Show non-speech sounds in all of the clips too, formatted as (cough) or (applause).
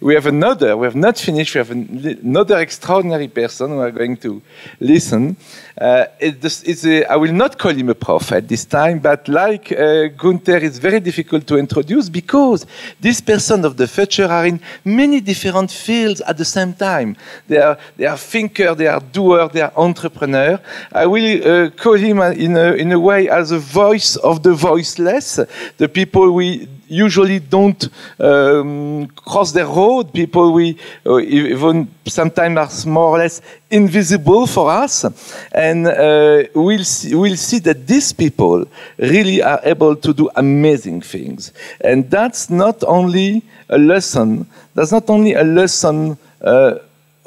we have another, we have not finished, we have another extraordinary person who are going to listen. Uh, it, a, I will not call him a prophet this time, but like uh, Gunther, it's very difficult to introduce because these persons of the future are in many different fields at the same time. They are, they are thinker, they are doer, they are entrepreneur. I will uh, call him in a, in a way as a voice of the voiceless, the people we usually don't um, cross the road, people we uh, even sometimes are more or less invisible for us. And uh, we'll, see, we'll see that these people really are able to do amazing things. And that's not only a lesson, that's not only a lesson uh,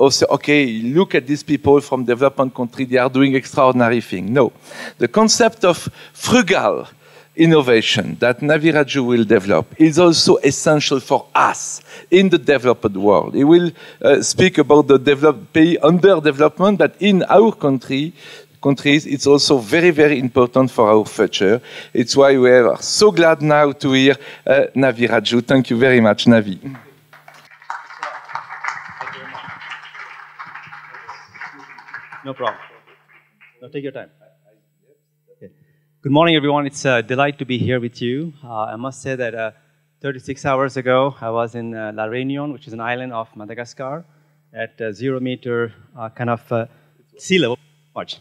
also, okay, look at these people from development country, they are doing extraordinary things. No. The concept of frugal, innovation that Navi Radjou will develop is also essential for us in the developed world. He will uh, speak about the developed underdevelopment, but in our country, countries, it's also very, very important for our future. It's why we are so glad now to hear uh, Navi Radjou. Thank you very much, Navi. No problem. Now take your time. Good morning, everyone. It's a delight to be here with you. Uh, I must say that uh, 36 hours ago, I was in uh, La Réunion, which is an island of Madagascar, at uh, zero meter uh, kind of uh, sea level much.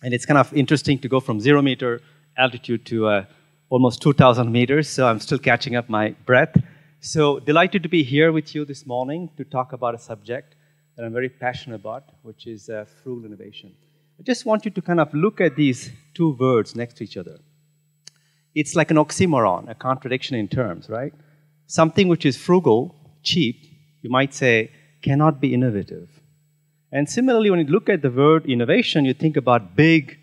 And it's kind of interesting to go from zero meter altitude to almost 2,000 meters, so I'm still catching up my breath. So delighted to be here with you this morning to talk about a subject that I'm very passionate about, which is frugal innovation. I just want you to kind of look at these two words next to each other. It's like an oxymoron, a contradiction in terms, right? Something which is frugal, cheap, you might say, cannot be innovative. And similarly, when you look at the word innovation, you think about big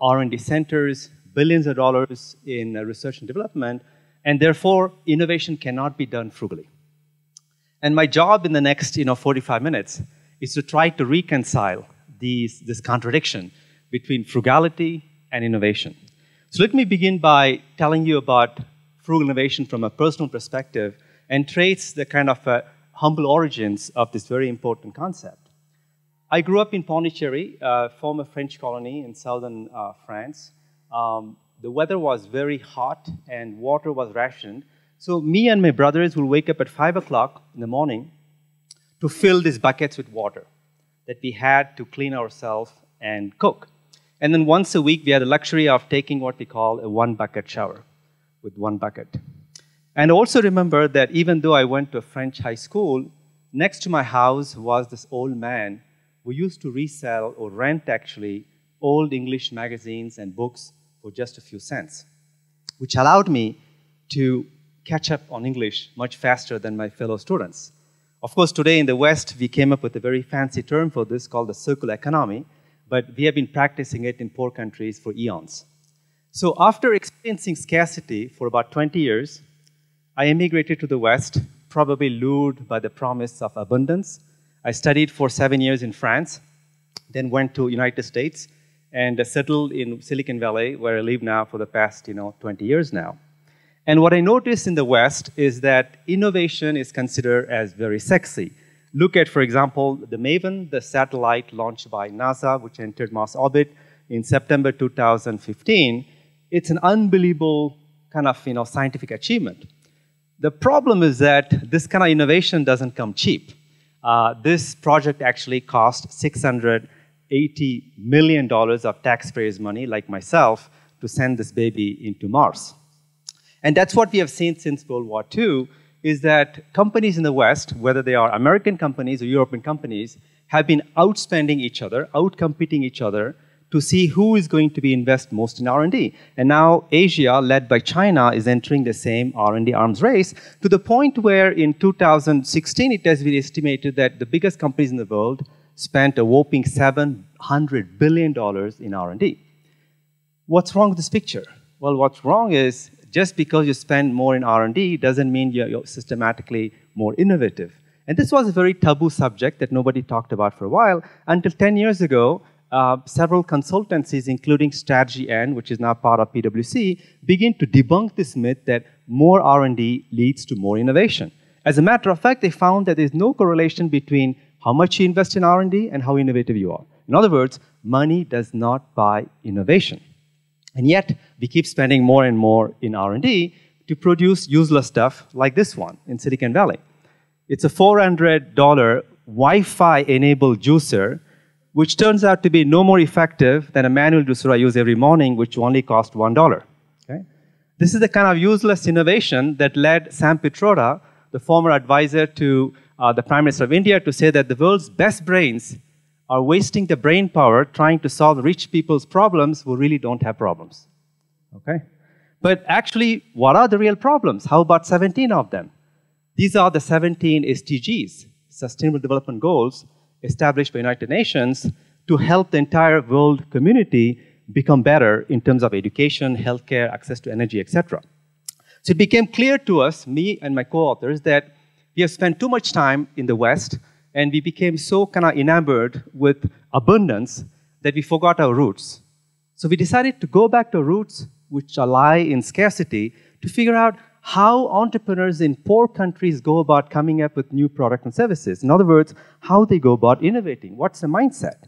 R&D centers, billions of dollars in uh, research and development, and therefore innovation cannot be done frugally. And my job in the next you know, 45 minutes is to try to reconcile these, this contradiction between frugality and innovation. So let me begin by telling you about frugal innovation from a personal perspective and trace the kind of uh, humble origins of this very important concept. I grew up in Pondicherry, a former French colony in southern uh, France. Um, the weather was very hot and water was rationed. So me and my brothers would wake up at 5 o'clock in the morning to fill these buckets with water that we had to clean ourselves and cook. And then once a week, we had the luxury of taking what we call a one bucket shower with one bucket. And also remember that even though I went to a French high school, next to my house was this old man who used to resell or rent actually old English magazines and books for just a few cents, which allowed me to catch up on English much faster than my fellow students. Of course, today in the West, we came up with a very fancy term for this called the circular economy, but we have been practicing it in poor countries for eons. So after experiencing scarcity for about 20 years, I immigrated to the West, probably lured by the promise of abundance. I studied for seven years in France, then went to United States, and settled in Silicon Valley, where I live now for the past you know, 20 years now. And what I noticed in the West is that innovation is considered as very sexy. Look at, for example, the MAVEN, the satellite launched by NASA, which entered Mars orbit in September 2015. It's an unbelievable kind of you know, scientific achievement. The problem is that this kind of innovation doesn't come cheap. Uh, this project actually cost $680 million of taxpayers' money, like myself, to send this baby into Mars. And that's what we have seen since World War II, is that companies in the West, whether they are American companies or European companies, have been outspending each other, outcompeting each other to see who is going to be invest most in R&D. And now Asia, led by China, is entering the same R&D arms race to the point where in 2016 it has been estimated that the biggest companies in the world spent a whopping $700 billion in R&D. What's wrong with this picture? Well, what's wrong is just because you spend more in R&D doesn't mean you're, you're systematically more innovative. And this was a very taboo subject that nobody talked about for a while until 10 years ago, uh, several consultancies, including Strategy&, which is now part of PwC, begin to debunk this myth that more R&D leads to more innovation. As a matter of fact, they found that there's no correlation between how much you invest in R&D and how innovative you are. In other words, money does not buy innovation. And yet, we keep spending more and more in R&D to produce useless stuff like this one in Silicon Valley. It's a $400 Wi-Fi enabled juicer, which turns out to be no more effective than a manual juicer I use every morning, which only cost $1. Okay? This is the kind of useless innovation that led Sam Pitroda, the former advisor to uh, the Prime Minister of India, to say that the world's best brains are wasting the brain power trying to solve rich people's problems who really don't have problems. Okay? But actually, what are the real problems? How about 17 of them? These are the 17 SDGs, Sustainable Development Goals, established by United Nations to help the entire world community become better in terms of education, healthcare, access to energy, etc. So it became clear to us, me and my co-authors, that we have spent too much time in the West and we became so kind of enamored with abundance that we forgot our roots. So we decided to go back to roots which lie in scarcity to figure out how entrepreneurs in poor countries go about coming up with new products and services. In other words, how they go about innovating. What's the mindset?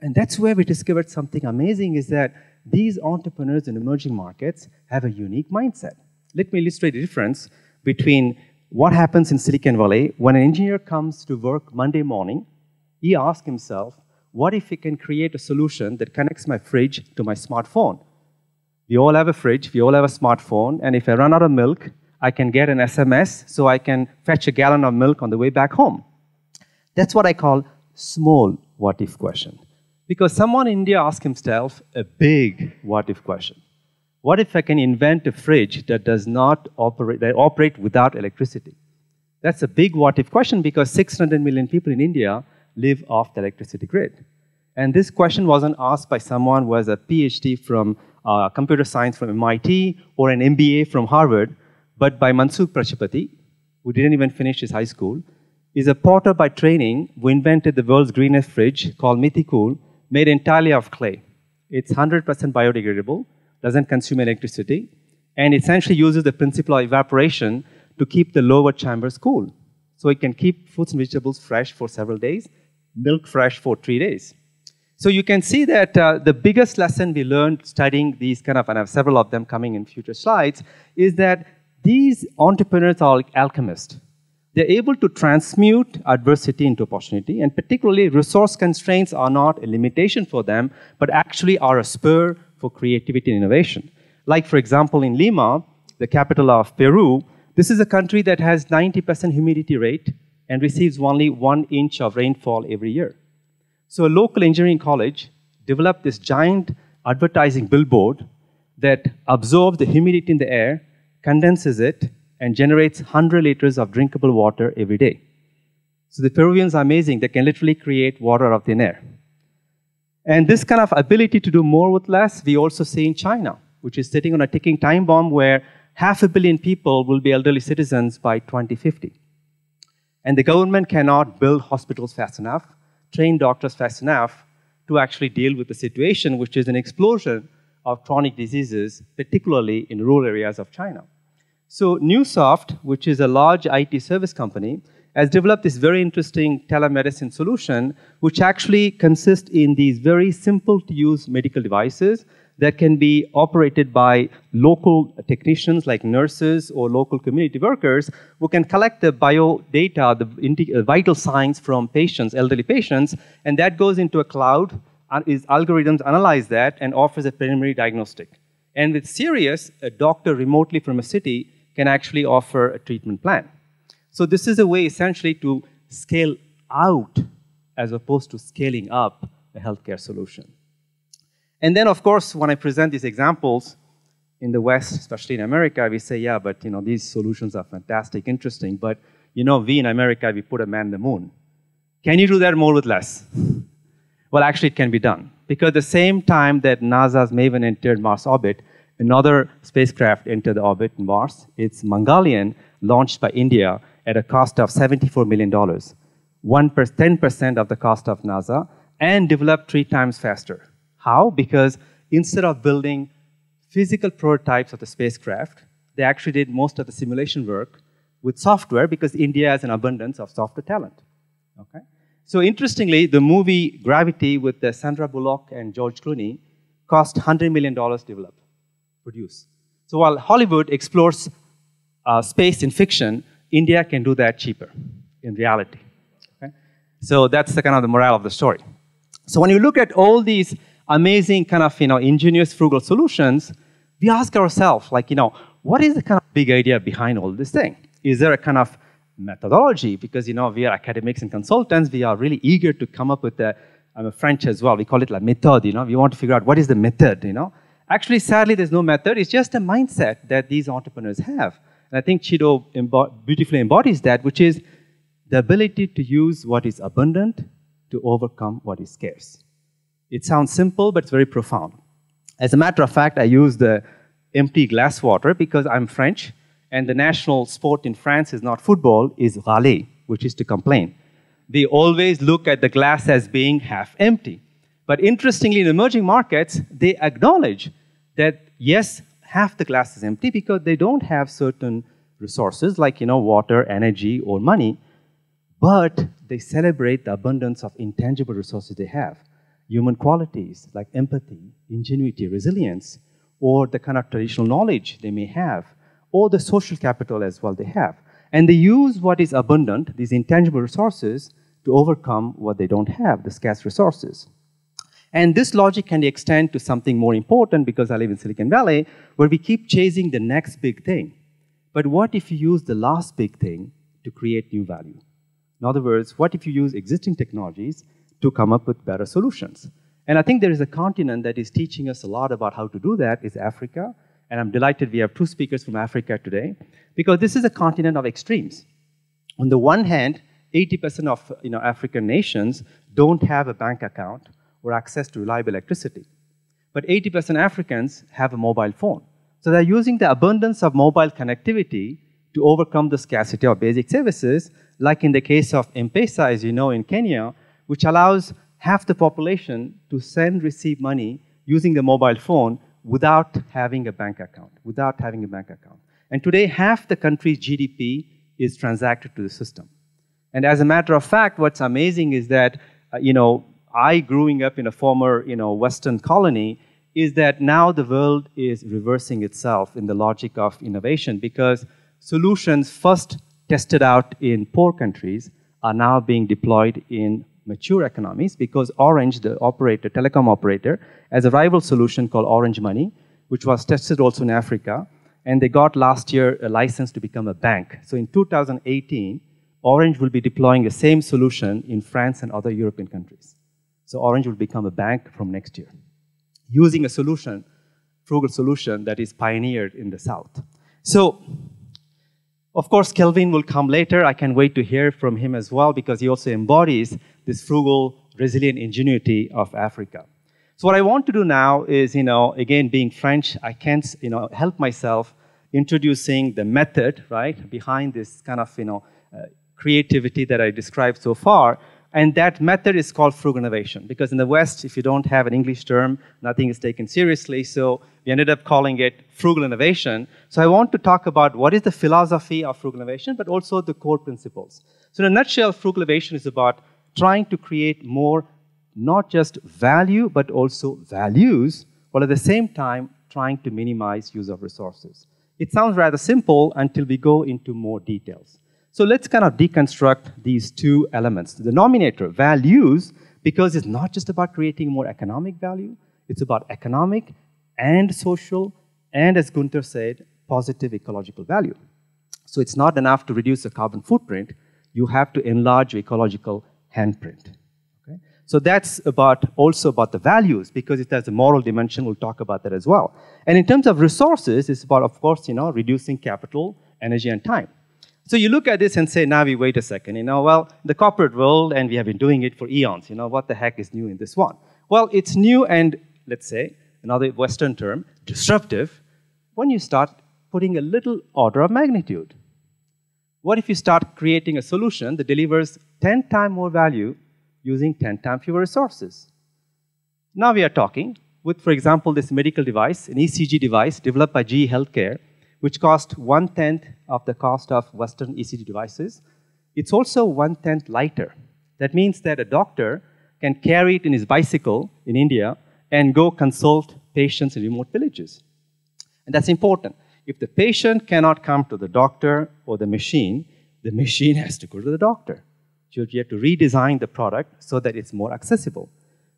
And that's where we discovered something amazing is that these entrepreneurs in emerging markets have a unique mindset. Let me illustrate the difference between what happens in Silicon Valley when an engineer comes to work Monday morning, he asks himself, what if he can create a solution that connects my fridge to my smartphone? We all have a fridge, we all have a smartphone, and if I run out of milk, I can get an SMS so I can fetch a gallon of milk on the way back home. That's what I call small what if question. Because someone in India asked himself a big what if question. What if I can invent a fridge that does not operate, that operate without electricity? That's a big what if question because 600 million people in India live off the electricity grid. And this question wasn't asked by someone who has a PhD from uh, computer science from MIT or an MBA from Harvard, but by Mansukh Prajapati, who didn't even finish his high school, is a potter by training who invented the world's greenest fridge called Mitticool, made entirely of clay. It's 100% biodegradable, doesn't consume electricity, and essentially uses the principle of evaporation to keep the lower chambers cool. So it can keep fruits and vegetables fresh for several days, milk fresh for three days. So you can see that uh, the biggest lesson we learned studying these kind of, and I have several of them coming in future slides, is that these entrepreneurs are alchemists. They're able to transmute adversity into opportunity, and particularly resource constraints are not a limitation for them, but actually are a spur for creativity and innovation. Like, for example, in Lima, the capital of Peru, this is a country that has 90% humidity rate and receives only one inch of rainfall every year. So a local engineering college developed this giant advertising billboard that absorbs the humidity in the air, condenses it, and generates 100 liters of drinkable water every day. So the Peruvians are amazing. They can literally create water out of thin air. And this kind of ability to do more with less, we also see in China, which is sitting on a ticking time bomb where half a billion people will be elderly citizens by 2050. And the government cannot build hospitals fast enough, train doctors fast enough to actually deal with the situation, which is an explosion of chronic diseases, particularly in rural areas of China. So Neusoft, which is a large IT service company, has developed this very interesting telemedicine solution, which actually consists in these very simple to use medical devices that can be operated by local technicians like nurses or local community workers who can collect the bio data, the uh, vital signs from patients, elderly patients, and that goes into a cloud, and is algorithms analyze that and offers a preliminary diagnostic. And with Sirius, a doctor remotely from a city can actually offer a treatment plan. So this is a way essentially to scale out as opposed to scaling up a healthcare solution. And then, of course, when I present these examples in the West, especially in America, we say, yeah, but you know, these solutions are fantastic, interesting, but you know, we in America, we put a man on the moon. Can you do that more with less? (laughs) Well, actually, it can be done. Because the same time that NASA's MAVEN entered Mars orbit, another spacecraft entered the orbit in Mars. It's Mangalyaan, launched by India, at a cost of $74 million, 10% of the cost of NASA, and developed three times faster. How? Because instead of building physical prototypes of the spacecraft, they actually did most of the simulation work with software because India has an abundance of software talent. Okay? So interestingly, the movie Gravity with uh, Sandra Bullock and George Clooney cost $100 million to develop, produce. So while Hollywood explores uh, space in fiction, India can do that cheaper in reality. Okay? So that's the kind of the morale of the story. So when you look at all these amazing kind of you know ingenious frugal solutions, we ask ourselves like you know what is the kind of big idea behind all this thing? Is there a kind of methodology? Because you know we are academics and consultants, we are really eager to come up with a I'm a French as well. We call it la méthode. You know, we want to figure out what is the method. You know, actually, sadly, there's no method. It's just a mindset that these entrepreneurs have. And I think Chido embo beautifully embodies that, which is the ability to use what is abundant to overcome what is scarce. It sounds simple, but it's very profound. As a matter of fact, I use the empty glass water because I'm French, and the national sport in France is not football, is râler, which is to complain. They always look at the glass as being half empty. But interestingly, in emerging markets, they acknowledge that yes, half the glass is empty because they don't have certain resources like you know water, energy, or money, but they celebrate the abundance of intangible resources they have, human qualities like empathy, ingenuity, resilience, or the kind of traditional knowledge they may have, or the social capital as well they have. And they use what is abundant, these intangible resources, to overcome what they don't have, the scarce resources. And this logic can extend to something more important because I live in Silicon Valley, where we keep chasing the next big thing. But what if you use the last big thing to create new value? In other words, what if you use existing technologies to come up with better solutions? And I think there is a continent that is teaching us a lot about how to do that is Africa. And I'm delighted we have two speakers from Africa today because this is a continent of extremes. On the one hand, 80% of you know, African nations don't have a bank account or access to reliable electricity. But 80% Africans have a mobile phone. So they're using the abundance of mobile connectivity to overcome the scarcity of basic services, like in the case of M-Pesa, as you know, in Kenya, which allows half the population to send, receive money using the mobile phone without having a bank account, without having a bank account. And today, half the country's GDP is transacted to the system. And as a matter of fact, what's amazing is that, uh, you know, I growing up in a former, you know, Western colony, is that now the world is reversing itself in the logic of innovation because solutions first tested out in poor countries are now being deployed in mature economies because Orange, the operator, telecom operator, has a rival solution called Orange Money, which was tested also in Africa. And they got last year a license to become a bank. So in 2018, Orange will be deploying the same solution in France and other European countries. So Orange will become a bank from next year, using a solution, frugal solution that is pioneered in the South. So, of course, Kelvin will come later. I can wait to hear from him as well because he also embodies this frugal, resilient ingenuity of Africa. So what I want to do now is, you know, again, being French, I can't, you know, help myself introducing the method, right, behind this kind of, you know, uh, creativity that I described so far. And that method is called frugal innovation because in the West, if you don't have an English term, nothing is taken seriously. So we ended up calling it frugal innovation. So I want to talk about what is the philosophy of frugal innovation, but also the core principles. So in a nutshell, frugal innovation is about trying to create more, not just value, but also values, while at the same time trying to minimize use of resources. It sounds rather simple until we go into more details. So let's kind of deconstruct these two elements. The denominator, values, because it's not just about creating more economic value, it's about economic and social, and as Gunther said, positive ecological value. So it's not enough to reduce the carbon footprint, you have to enlarge your ecological handprint. Okay? So that's about also about the values, because it has a moral dimension, we'll talk about that as well. And in terms of resources, it's about, of course, you know, reducing capital, energy, and time. So you look at this and say, Navi, wait a second, you know, well, the corporate world, and we have been doing it for eons, you know, what the heck is new in this one? Well, it's new and, let's say, another Western term, disruptive, when you start putting a little order of magnitude. What if you start creating a solution that delivers 10 times more value using 10 times fewer resources? Now we are talking with, for example, this medical device, an ECG device developed by GE Healthcare, which cost one tenth of the cost of Western ECG devices. It's also one tenth lighter. That means that a doctor can carry it in his bicycle in India and go consult patients in remote villages. And that's important. If the patient cannot come to the doctor or the machine, the machine has to go to the doctor. So you have to redesign the product so that it's more accessible.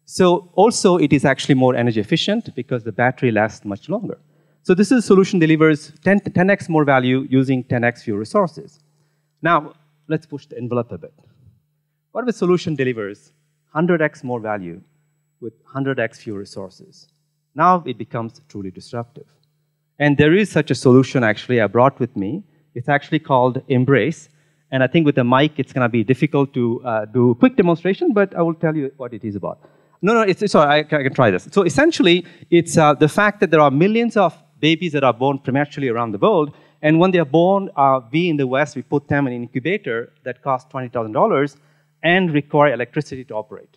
So also it is actually more energy efficient because the battery lasts much longer. So this is a solution delivers 10, 10x more value using 10x fewer resources. Now, let's push the envelope a bit. What if a solution delivers 100x more value with 100x fewer resources? Now it becomes truly disruptive. And there is such a solution actually I brought with me. It's actually called Embrace. And I think with the mic, it's going to be difficult to uh, do a quick demonstration, but I will tell you what it is about. No, no, it's, sorry, I can, I can try this. So essentially, it's uh, the fact that there are millions of babies that are born prematurely around the world, and when they are born, uh, we in the West, we put them in an incubator that costs $20,000 and require electricity to operate,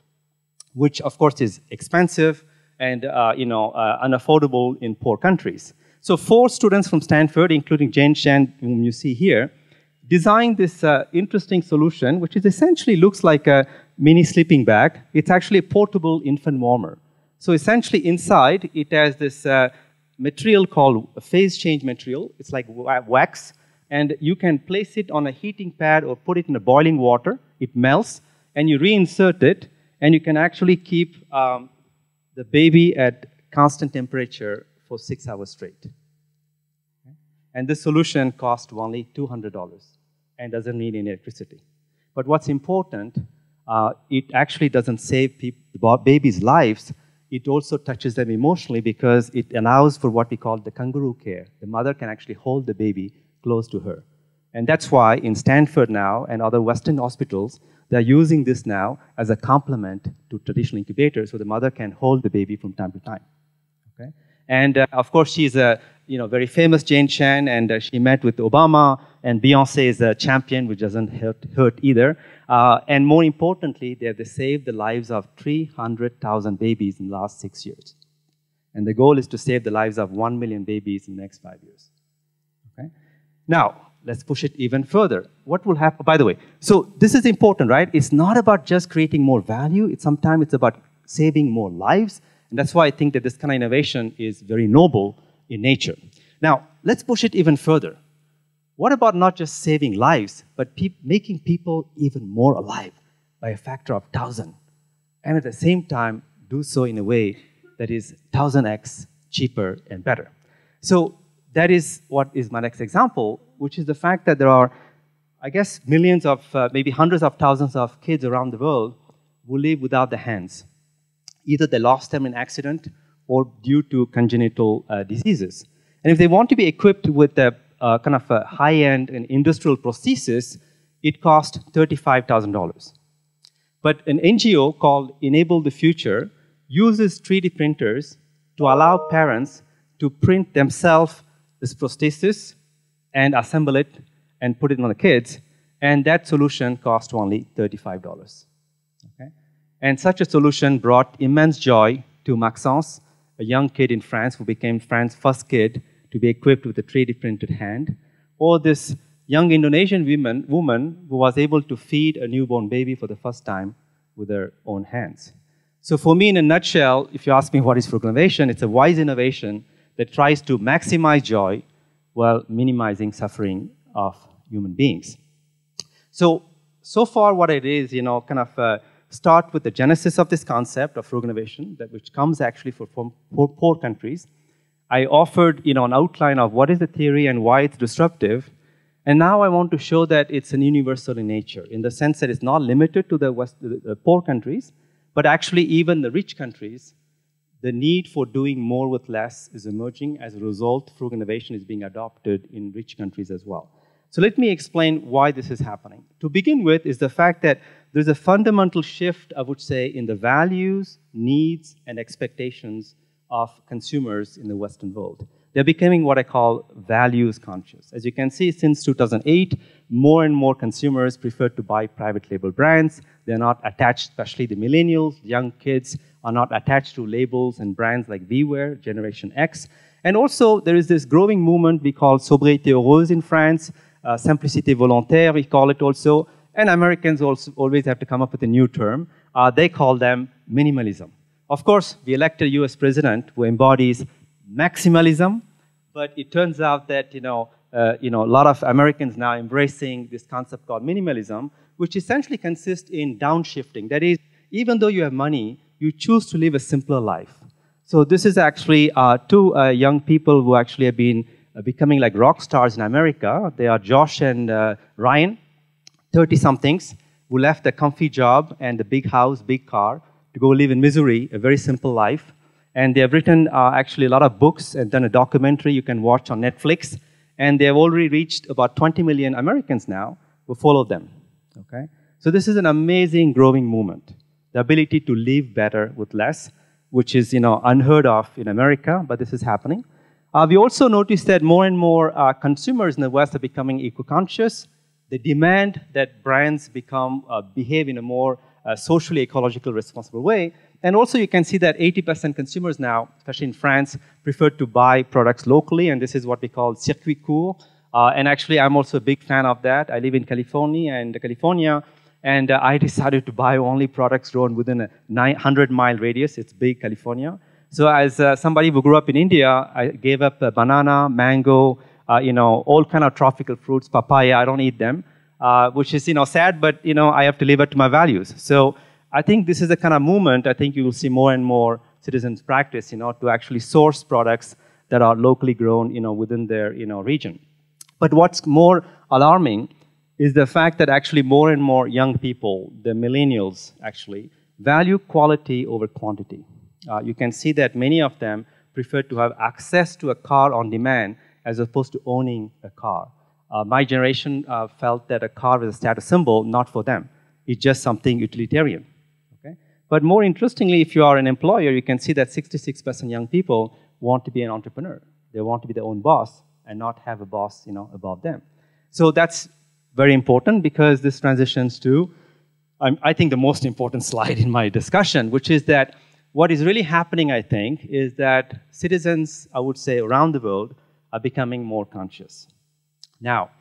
which of course is expensive and uh, you know, uh, unaffordable in poor countries. So four students from Stanford, including Jane Chen, whom you see here, designed this uh, interesting solution, which is essentially looks like a mini sleeping bag. It's actually a portable infant warmer. So essentially inside, it has this uh, material called a phase change material. It's like wax, and you can place it on a heating pad or put it in a boiling water. It melts, and you reinsert it, and you can actually keep um, the baby at constant temperature for six hours straight. And this solution cost only $200 and doesn't need any electricity. But what's important, uh, it actually doesn't save the baby's lives. It also touches them emotionally because it allows for what we call the kangaroo care. The mother can actually hold the baby close to her. And that's why in Stanford now and other Western hospitals, they're using this now as a complement to traditional incubators so the mother can hold the baby from time to time. Okay? And uh, of course, she's a you know, very famous Jane Chen, and uh, she met with Obama, and Beyonce is a champion, which doesn't hurt, hurt either. Uh, and more importantly, they have saved the lives of 300,000 babies in the last six years. And the goal is to save the lives of 1 million babies in the next five years. Okay? Now, let's push it even further. What will happen, by the way, so this is important, right? It's not about just creating more value, it's sometimes it's about saving more lives. And that's why I think that this kind of innovation is very noble in nature. Now, let's push it even further. What about not just saving lives, but pe making people even more alive by a factor of 1,000? And at the same time, do so in a way that is 1,000x cheaper and better. So that is what is my next example, which is the fact that there are, I guess, millions of, uh, maybe hundreds of thousands of kids around the world who live without the hands. Either they lost them in accident or due to congenital uh, diseases. And if they want to be equipped with a uh, kind of a high-end and industrial prosthesis, it costs $35,000. But an NGO called Enable the Future uses 3D printers to allow parents to print themselves this prosthesis and assemble it and put it on the kids. And that solution costs only $35. Okay? And such a solution brought immense joy to Maxence, a young kid in France who became France's first kid to be equipped with a 3D printed hand, or this young Indonesian woman, woman who was able to feed a newborn baby for the first time with her own hands. So for me, in a nutshell, if you ask me what is innovation, it's a wise innovation that tries to maximize joy while minimizing suffering of human beings. So, so far what it is, you know, kind of uh, start with the genesis of this concept of frugal which comes actually for, for, for poor countries. I offered, you know, an outline of what is the theory and why it's disruptive. And now I want to show that it's an universal in nature, in the sense that it's not limited to the, West, the poor countries, but actually even the rich countries the need for doing more with less is emerging. As a result, frugal innovation is being adopted in rich countries as well. So let me explain why this is happening. To begin with is the fact that there's a fundamental shift, I would say, in the values, needs, and expectations of consumers in the Western world. They're becoming what I call values conscious. As you can see, since 2008, more and more consumers prefer to buy private label brands. They're not attached, especially the millennials, young kids, are not attached to labels and brands like we were, Generation X. And also, there is this growing movement we call sobriété heureuse in France, uh, simplicité volontaire, we call it also. And Americans also always have to come up with a new term. Uh, they call them minimalism. Of course, we elected a US president who embodies maximalism, but it turns out that, you know, uh, you know, a lot of Americans now embracing this concept called minimalism, which essentially consists in downshifting. That is, even though you have money, you choose to live a simpler life. So this is actually uh, two uh, young people who actually have been becoming like rock stars in America. They are Josh and uh, Ryan, 30-somethings, who left a comfy job and a big house, big car, to go live in Missouri, a very simple life. And they have written uh, actually a lot of books and done a documentary you can watch on Netflix. And they have already reached about 20 million Americans now who follow them. Okay? So this is an amazing growing movement. The ability to live better with less, which is you know, unheard of in America, but this is happening. Uh, we also noticed that more and more uh, consumers in the West are becoming eco-conscious. They demand that brands become, uh, behave in a more uh, socially ecological responsible way. And also you can see that 80% consumers now, especially in France, prefer to buy products locally, and this is what we call circuit court. Uh, and actually, I'm also a big fan of that. I live in California, and California, and uh, I decided to buy only products grown within a 900 mile radius. It's big, California. So as uh, somebody who grew up in India, I gave up uh, banana, mango, uh, you know, all kind of tropical fruits, papaya. I don't eat them uh, which is you know sad, but you know I have to live up to my values. So I think this is the kind of movement I think you will see more and more citizens practice, you know, to actually source products that are locally grown, you know, within their you know region. But what's more alarming is the fact that actually more and more young people, the millennials actually, value quality over quantity. Uh, you can see that many of them prefer to have access to a car on demand as opposed to owning a car. Uh, my generation uh, felt that a car was a status symbol, not for them. It's just something utilitarian. Okay? But more interestingly, if you are an employer, you can see that 66% young people want to be an entrepreneur. They want to be their own boss and not have a boss you know, above them. So that's very important because this transitions to, um, I think, the most important (laughs) slide in my discussion, which is that what is really happening, I think, is that citizens, I would say, around the world are becoming more conscious. Now,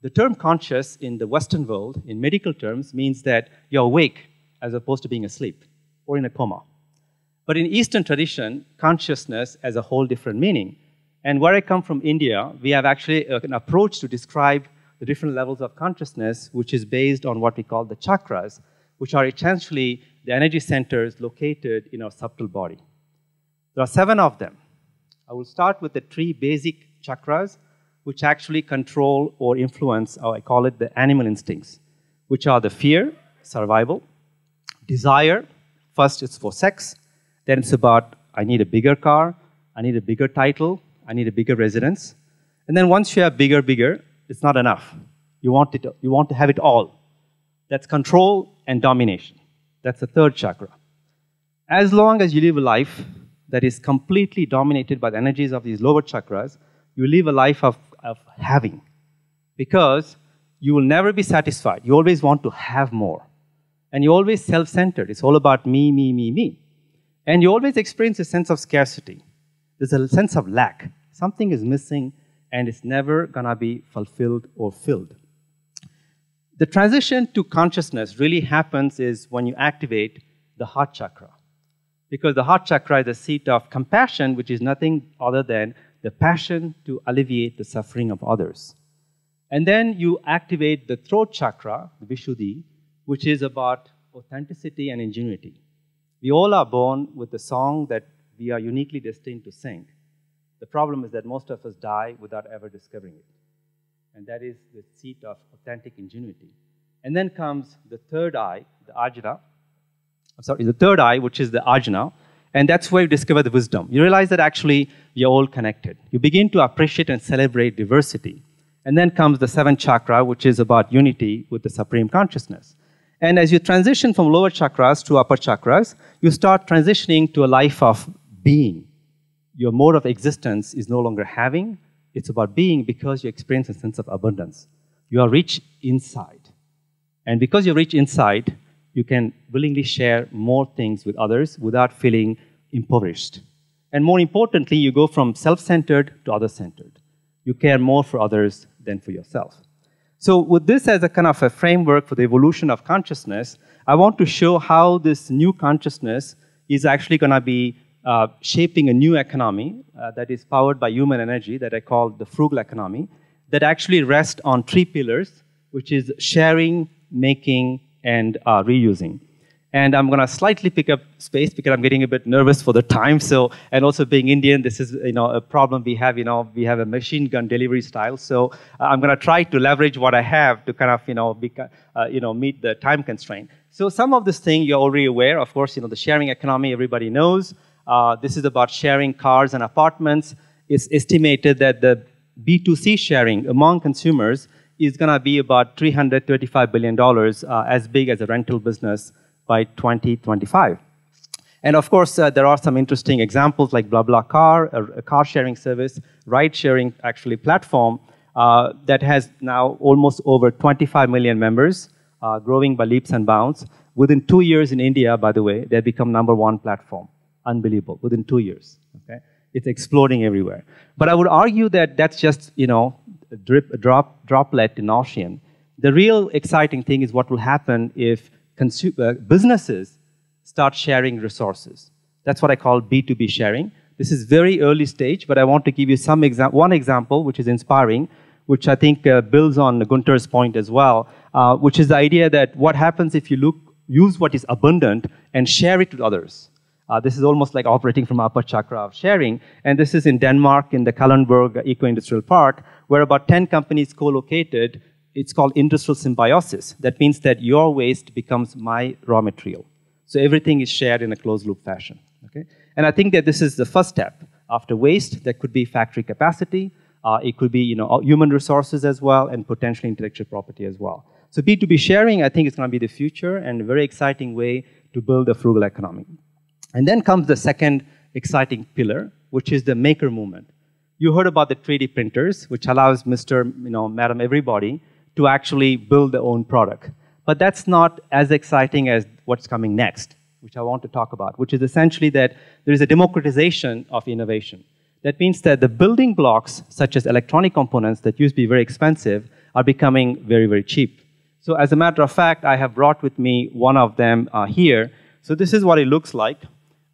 the term conscious in the Western world, in medical terms, means that you're awake as opposed to being asleep or in a coma. But in Eastern tradition, consciousness has a whole different meaning. And where I come from, India, we have actually uh, an approach to describe the different levels of consciousness, which is based on what we call the chakras, which are essentially the energy centers located in our subtle body. There are seven of them. I will start with the three basic chakras which actually control or influence, or I call it the animal instincts, which are the fear, survival, desire, first it's for sex, then it's about I need a bigger car, I need a bigger title, I need a bigger residence. And then once you have bigger, bigger, it's not enough. You want, it, you want to have it all. That's control and domination. That's the third chakra. As long as you live a life that is completely dominated by the energies of these lower chakras, you live a life of of having because you will never be satisfied. You always want to have more. And you're always self centered. It's all about me, me, me, me. And you always experience a sense of scarcity. There's a sense of lack. Something is missing and it's never going to be fulfilled or filled. The transition to consciousness really happens is when you activate the heart chakra. Because the heart chakra is the seat of compassion, which is nothing other than the passion to alleviate the suffering of others. And then you activate the throat chakra, the Vishuddhi, which is about authenticity and ingenuity. We all are born with a song that we are uniquely destined to sing. The problem is that most of us die without ever discovering it. And that is the seat of authentic ingenuity. And then comes the third eye, the ajna. I'm sorry, the third eye, which is the ajna, and that's where you discover the wisdom. You realize that actually you're all connected. You begin to appreciate and celebrate diversity. And then comes the seventh chakra, which is about unity with the supreme consciousness. And as you transition from lower chakras to upper chakras, you start transitioning to a life of being. Your mode of existence is no longer having, it's about being because you experience a sense of abundance. You are rich inside. And because you're rich inside, you can willingly share more things with others without feeling impoverished. And more importantly, you go from self centered to other centered. You care more for others than for yourself. So, with this as a kind of a framework for the evolution of consciousness, I want to show how this new consciousness is actually going to be uh, shaping a new economy uh, that is powered by human energy that I call the frugal economy, that actually rests on three pillars, which is sharing, making, and uh, reusing. And I'm going to slightly pick up space because I'm getting a bit nervous for the time. So, and also being Indian, this is you know a problem we have. You know, we have a machine gun delivery style. So uh, I'm going to try to leverage what I have to kind of you know uh, you know meet the time constraint. So some of this thing you're already aware. Of course, you know the sharing economy everybody knows. Uh, this is about sharing cars and apartments. It's estimated that the B2C sharing among consumers is going to be about $335 billion, uh, as big as a rental business by 2025. And of course, uh, there are some interesting examples like BlaBlaCar, a, a car sharing service, ride sharing actually platform uh, that has now almost over 25 million members, uh, growing by leaps and bounds. Within two years in India, by the way, they become number one platform. Unbelievable. Within two years. Okay? It's exploding everywhere. But I would argue that that's just, you know, a, drip, a drop, droplet in ocean. The real exciting thing is what will happen if uh, businesses start sharing resources. That's what I call B2B sharing. This is very early stage, but I want to give you some exa one example which is inspiring, which I think uh, builds on Gunter's point as well, uh, which is the idea that what happens if you look, use what is abundant and share it with others. Uh, this is almost like operating from upper chakra of sharing. And this is in Denmark in the Kalundborg Eco-Industrial Park, where about 10 companies co-located it's called industrial symbiosis. That means that your waste becomes my raw material. So everything is shared in a closed loop fashion. Okay? And I think that this is the first step. After waste, there could be factory capacity. Uh, it could be you know, human resources as well, and potentially intellectual property as well. So B2B sharing, I think, is going to be the future and a very exciting way to build a frugal economy. And then comes the second exciting pillar, which is the maker movement. You heard about the 3D printers, which allows Mr., you know, Madam, everybody to actually build their own product. But that's not as exciting as what's coming next, which I want to talk about, which is essentially that there is a democratization of innovation. That means that the building blocks, such as electronic components that used to be very expensive, are becoming very, very cheap. So as a matter of fact, I have brought with me one of them uh, here. So this is what it looks like.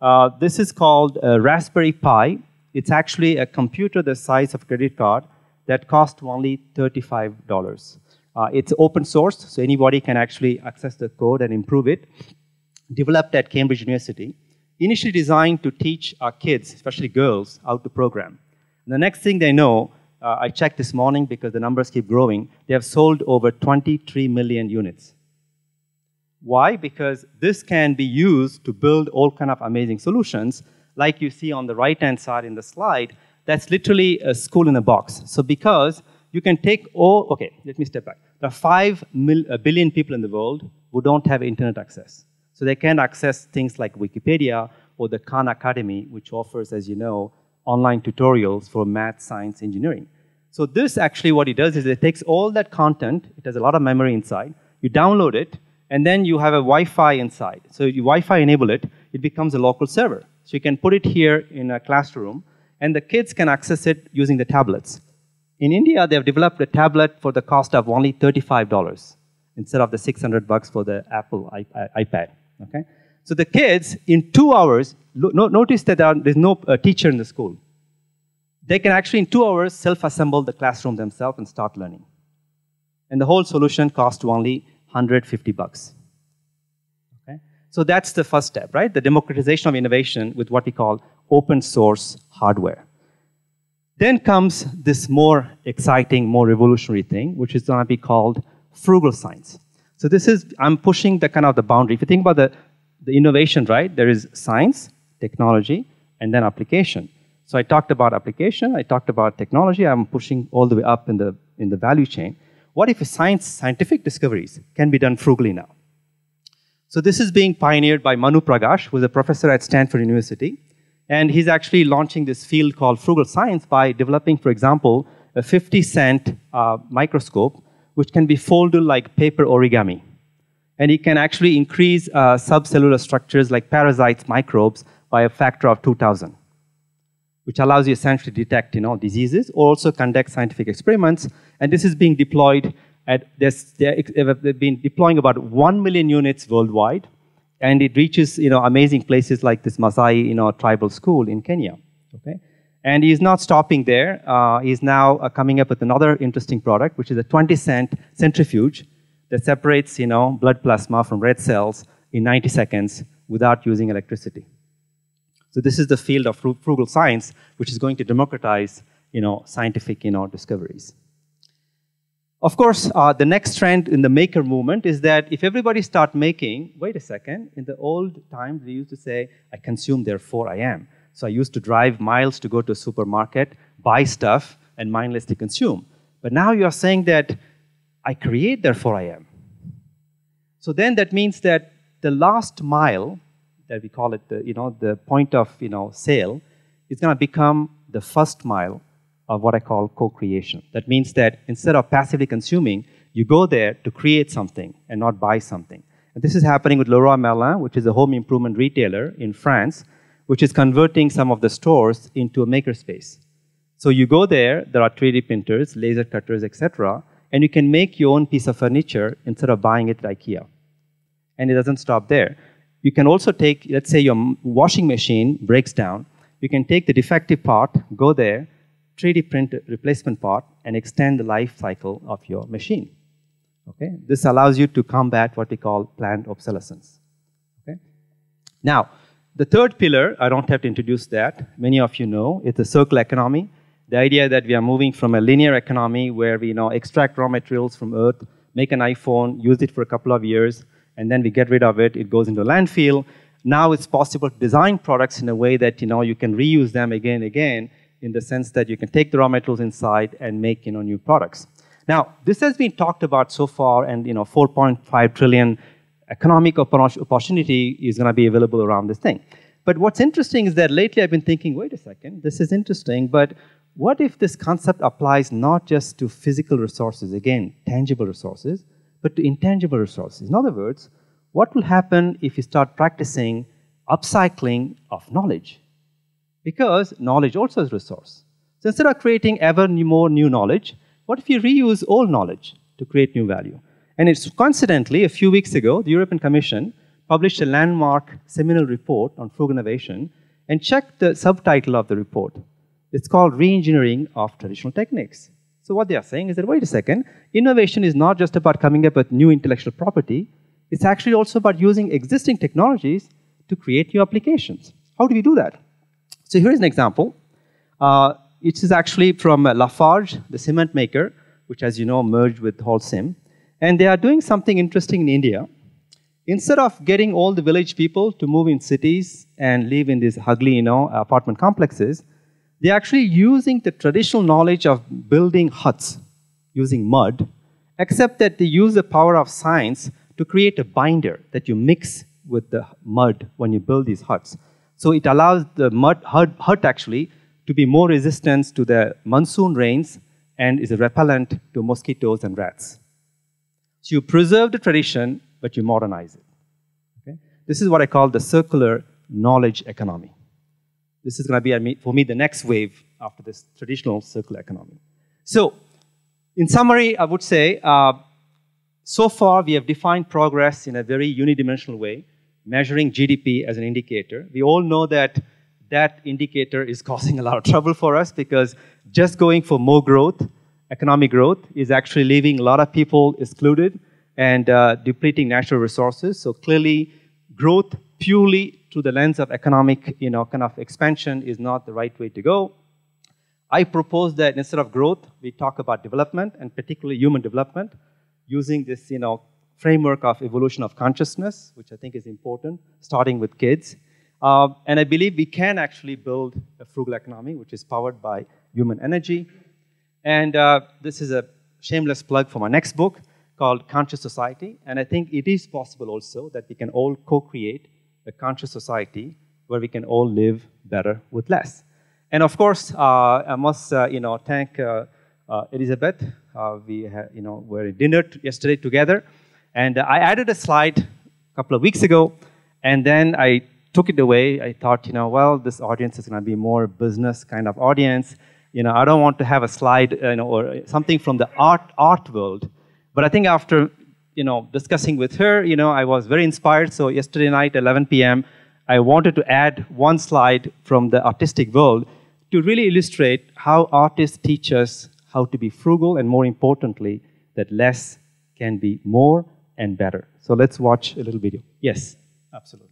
Uh, this is called Raspberry Pi. It's actually a computer the size of a credit card that cost only $35. Uh, it's open source, so anybody can actually access the code and improve it. Developed at Cambridge University. Initially designed to teach our kids, especially girls, how to program. And the next thing they know, uh, I checked this morning because the numbers keep growing, they have sold over 23 million units. Why? Because this can be used to build all kind of amazing solutions, like you see on the right-hand side in the slide, that's literally a school in a box. So because you can take all, okay, let me step back. There are five mil, billion people in the world who don't have internet access. So they can't access things like Wikipedia or the Khan Academy, which offers, as you know, online tutorials for math, science, engineering. So this actually what it does is it takes all that content, it has a lot of memory inside, you download it, and then you have a Wi-Fi inside. So you Wi-Fi enable it, it becomes a local server. So you can put it here in a classroom, and the kids can access it using the tablets. In India, they've developed a tablet for the cost of only $35 instead of the 600 bucks for the Apple iPad. Okay? So the kids, in two hours, notice that there's no uh, teacher in the school. They can actually, in two hours, self-assemble the classroom themselves and start learning. And the whole solution cost only 150 bucks. Okay? So that's the first step, right? The democratization of innovation with what we call open source hardware. Then comes this more exciting, more revolutionary thing, which is going to be called frugal science. So this is, I'm pushing the kind of the boundary. If you think about the, the innovation, right, there is science, technology, and then application. So I talked about application, I talked about technology, I'm pushing all the way up in the, in the value chain. What if science, scientific discoveries can be done frugally now? So this is being pioneered by Manu Prakash, who's a professor at Stanford University. And he's actually launching this field called frugal science by developing, for example, a 50 cent uh, microscope which can be folded like paper origami. And it can actually increase uh, subcellular structures like parasites, microbes, by a factor of 2,000, which allows you essentially to detect you know, diseases, or also conduct scientific experiments. And this is being deployed at, they've been deploying about 1 million units worldwide, and it reaches you know, amazing places like this Masai you know, tribal school in Kenya. Okay? And he's not stopping there. Uh, he's now uh, coming up with another interesting product, which is a 20 cent centrifuge that separates you know, blood plasma from red cells in 90 seconds without using electricity. So this is the field of frugal science, which is going to democratize you know, scientific you know, discoveries. Of course, uh, the next trend in the maker movement is that if everybody start making, wait a second, in the old times we used to say, I consume, therefore I am. So I used to drive miles to go to a supermarket, buy stuff, and mindlessly consume. But now you are saying that I create, therefore I am. So then that means that the last mile, that we call it the, you know, the point of you know, sale, is going to become the first mile of what I call co-creation. That means that instead of passively consuming, you go there to create something and not buy something. And this is happening with Leroy Merlin, which is a home improvement retailer in France, which is converting some of the stores into a makerspace. So you go there, there are 3D printers, laser cutters, etc., and you can make your own piece of furniture instead of buying it at IKEA. And it doesn't stop there. You can also take, let's say your washing machine breaks down, you can take the defective part, go there, 3D print replacement part and extend the life cycle of your machine. Okay? This allows you to combat what we call planned obsolescence. Okay? Now, the third pillar, I don't have to introduce that. Many of you know, it's a circular economy. The idea that we are moving from a linear economy where we you know, extract raw materials from Earth, make an iPhone, use it for a couple of years, and then we get rid of it, it goes into a landfill. Now it's possible to design products in a way that you, know, you can reuse them again and again in the sense that you can take the raw materials inside and make you know, new products. Now, this has been talked about so far, and you know, 4.5 trillion economic opportunity is going to be available around this thing. But what's interesting is that lately I've been thinking, wait a second, this is interesting, but what if this concept applies not just to physical resources, again, tangible resources, but to intangible resources? In other words, what will happen if you start practicing upcycling of knowledge? Because knowledge also is resource. So instead of creating ever more new knowledge, what if you reuse old knowledge to create new value? And it's coincidentally, a few weeks ago, the European Commission published a landmark seminal report on frugal innovation and checked the subtitle of the report. It's called Reengineering of Traditional Techniques. So what they are saying is that, wait a second, innovation is not just about coming up with new intellectual property, it's actually also about using existing technologies to create new applications. How do we do that? So here's an example. Uh, it is actually from Lafarge, the cement maker, which, as you know, merged with Holcim. And they are doing something interesting in India. Instead of getting all the village people to move in cities and live in these ugly, you know, apartment complexes, they're actually using the traditional knowledge of building huts using mud, except that they use the power of science to create a binder that you mix with the mud when you build these huts. So it allows the mud, hut actually to be more resistant to the monsoon rains and is a repellent to mosquitoes and rats. So you preserve the tradition, but you modernize it. Okay? This is what I call the circular knowledge economy. This is going to be, for me, the next wave after this traditional circular economy. So, in summary, I would say, uh, so far we have defined progress in a very unidimensional way measuring GDP as an indicator. We all know that that indicator is causing a lot of trouble for us because just going for more growth, economic growth, is actually leaving a lot of people excluded and uh, depleting natural resources. So clearly, growth purely through the lens of economic, you know, kind of expansion is not the right way to go. I propose that instead of growth, we talk about development and particularly human development using this, you know, framework of evolution of consciousness, which I think is important, starting with kids. Uh, and I believe we can actually build a frugal economy, which is powered by human energy. And uh, this is a shameless plug for my next book called Conscious Society. And I think it is possible also that we can all co-create a conscious society where we can all live better with less. And of course, uh, I must uh, you know, thank uh, uh, Elizabeth. we you know, were at dinner yesterday together. And I added a slide a couple of weeks ago, and then I took it away. I thought, you know, well, this audience is going to be more business kind of audience. You know, I don't want to have a slide, you know, or something from the art art world. But I think after, you know, discussing with her, you know, I was very inspired. So yesterday night, 11 p.m., I wanted to add one slide from the artistic world to really illustrate how artists teach us how to be frugal and more importantly, that less can be more and better. So let's watch a little video. Yes, absolutely.